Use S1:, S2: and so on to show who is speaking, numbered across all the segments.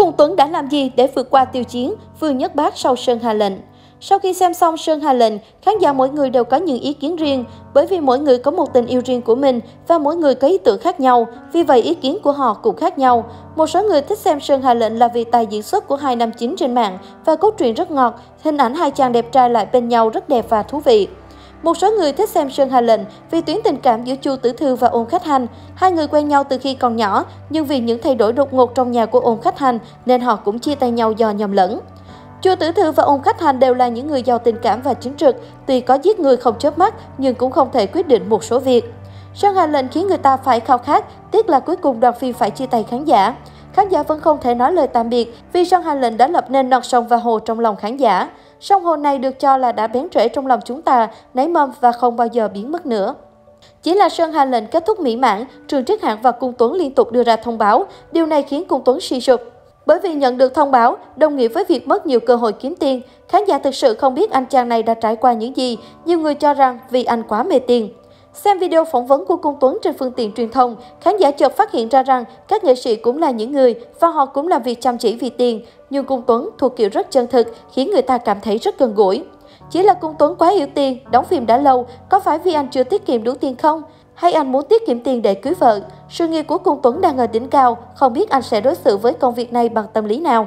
S1: Cùng Tuấn đã làm gì để vượt qua tiêu chiến, Vương Nhất Bác sau Sơn Hà Lệnh? Sau khi xem xong Sơn Hà Lệnh, khán giả mỗi người đều có những ý kiến riêng, bởi vì mỗi người có một tình yêu riêng của mình và mỗi người có ý tưởng khác nhau, vì vậy ý kiến của họ cũng khác nhau. Một số người thích xem Sơn Hà Lệnh là vì tài diễn xuất của hai nam chính trên mạng và cốt truyện rất ngọt, hình ảnh hai chàng đẹp trai lại bên nhau rất đẹp và thú vị. Một số người thích xem Sơn Hà Lệnh vì tuyến tình cảm giữa Chu Tử Thư và Ôn Khách Hành. Hai người quen nhau từ khi còn nhỏ, nhưng vì những thay đổi đột ngột trong nhà của Ôn Khách Hành nên họ cũng chia tay nhau do nhầm lẫn. Chu Tử Thư và Ôn Khách Hành đều là những người giàu tình cảm và chính trực, tuy có giết người không chớp mắt nhưng cũng không thể quyết định một số việc. Sơn Hà Lệnh khiến người ta phải khao khát, tiếc là cuối cùng đoàn phim phải chia tay khán giả. Khán giả vẫn không thể nói lời tạm biệt vì Sơn Hà Lệnh đã lập nên non sông và hồ trong lòng khán giả. Sông hồ này được cho là đã bén rễ trong lòng chúng ta, nảy mầm và không bao giờ biến mất nữa. Chỉ là Sơn Hà lệnh kết thúc mỹ mãn, Trường Triết Hạng và Cung Tuấn liên tục đưa ra thông báo. Điều này khiến Cung Tuấn suy sụp. Bởi vì nhận được thông báo, đồng nghĩa với việc mất nhiều cơ hội kiếm tiền. Khán giả thực sự không biết anh chàng này đã trải qua những gì. Nhiều người cho rằng vì anh quá mê tiền. Xem video phỏng vấn của Cung Tuấn trên phương tiện truyền thông, khán giả chợt phát hiện ra rằng các nghệ sĩ cũng là những người và họ cũng làm việc chăm chỉ vì tiền. Nhưng Cung Tuấn thuộc kiểu rất chân thực, khiến người ta cảm thấy rất gần gũi. Chỉ là Cung Tuấn quá yêu tiền, đóng phim đã lâu, có phải vì anh chưa tiết kiệm đủ tiền không? Hay anh muốn tiết kiệm tiền để cưới vợ? Sự nghiệp của Cung Tuấn đang ở đỉnh cao, không biết anh sẽ đối xử với công việc này bằng tâm lý nào.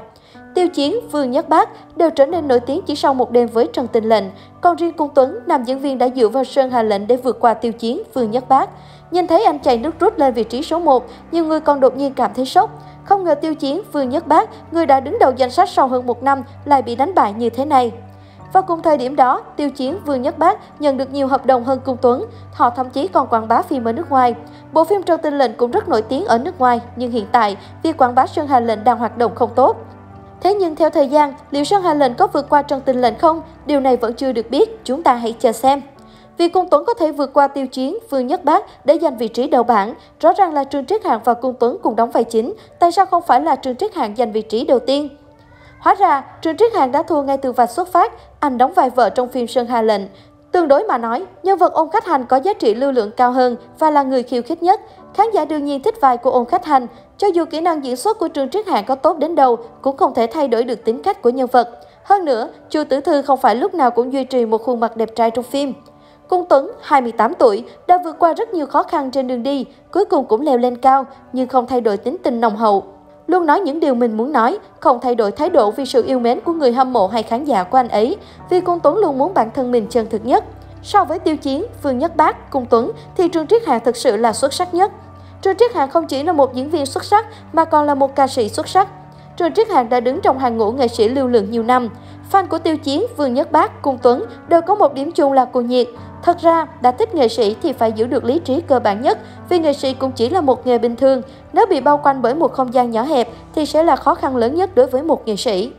S1: Tiêu Chiến, Vương Nhất Bác đều trở nên nổi tiếng chỉ sau một đêm với Trần Tình Lệnh. Còn riêng Cung Tuấn, nam diễn viên đã dựa vào Sơn Hà Lệnh để vượt qua Tiêu Chiến, Vương Nhất Bác. Nhìn thấy anh chạy nước rút lên vị trí số 1, nhiều người còn đột nhiên cảm thấy sốc. Không ngờ Tiêu Chiến, Vương Nhất Bác, người đã đứng đầu danh sách sau hơn một năm, lại bị đánh bại như thế này. Và cùng thời điểm đó, Tiêu Chiến, Vương Nhất Bác nhận được nhiều hợp đồng hơn Cung Tuấn. Họ thậm chí còn quảng bá phim ở nước ngoài. Bộ phim Trần Tinh Lệnh cũng rất nổi tiếng ở nước ngoài, nhưng hiện tại, việc quảng bá Sơn Hà Lệnh đang hoạt động không tốt. Thế nhưng theo thời gian, liệu Sơn Hà Lệnh có vượt qua Trần Tình Lệnh không? Điều này vẫn chưa được biết, chúng ta hãy chờ xem. Vì Cung Tuấn có thể vượt qua tiêu chiến, Vương Nhất Bác để giành vị trí đầu bảng, rõ ràng là Trương Triết Hạng và Cung Tuấn cùng đóng vai chính, tại sao không phải là Trương Triết Hạng giành vị trí đầu tiên? Hóa ra, Trương Triết Hạng đã thua ngay từ vạch xuất phát, anh đóng vai vợ trong phim Sơn Hà Lệnh. Tương đối mà nói, nhân vật ôn khách hành có giá trị lưu lượng cao hơn và là người khiêu khích nhất. Khán giả đương nhiên thích vai của ôn khách hành, cho dù kỹ năng diễn xuất của Trương Triết Hạng có tốt đến đâu, cũng không thể thay đổi được tính cách của nhân vật. Hơn nữa, Chu Tử Thư không phải lúc nào cũng duy trì một khuôn mặt đẹp trai trong phim. Cung Tuấn, 28 tuổi, đã vượt qua rất nhiều khó khăn trên đường đi, cuối cùng cũng leo lên cao, nhưng không thay đổi tính tình nồng hậu. Luôn nói những điều mình muốn nói, không thay đổi thái độ vì sự yêu mến của người hâm mộ hay khán giả của anh ấy, vì Cung Tuấn luôn muốn bản thân mình chân thực nhất. So với tiêu chiến, Phương Nhất Bác, Cung Tuấn thì Trương Triết Hà thực sự là xuất sắc nhất. Trương Triết Hạng không chỉ là một diễn viên xuất sắc mà còn là một ca sĩ xuất sắc. Trương Triết Hạng đã đứng trong hàng ngũ nghệ sĩ lưu lượng nhiều năm. Fan của Tiêu Chiến, Vương Nhất Bác, Cung Tuấn đều có một điểm chung là cuồng nhiệt. Thật ra, đã thích nghệ sĩ thì phải giữ được lý trí cơ bản nhất, vì nghệ sĩ cũng chỉ là một nghề bình thường. Nếu bị bao quanh bởi một không gian nhỏ hẹp thì sẽ là khó khăn lớn nhất đối với một nghệ sĩ.